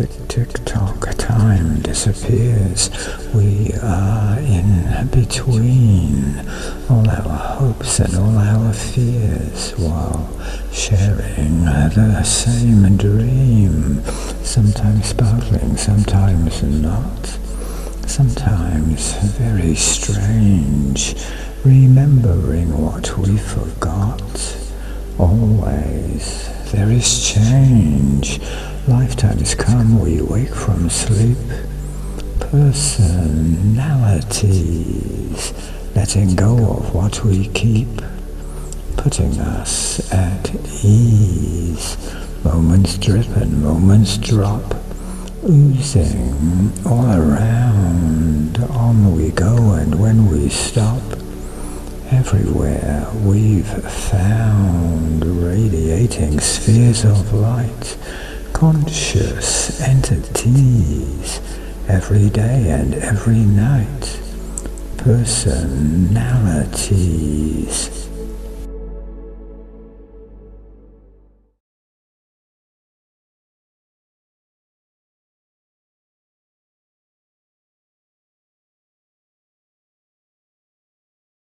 Tick, tick, tock, time disappears. We are in between all our hopes and all our fears while sharing the same dream. Sometimes sparkling, sometimes not. Sometimes very strange, remembering what we forgot. Always there is change. Lifetimes come, we wake from sleep. Personalities, letting go of what we keep. Putting us at ease. Moments drip and moments drop. Oozing all around. On we go and when we stop. Everywhere we've found radiating spheres of light, conscious entities, every day and every night, personalities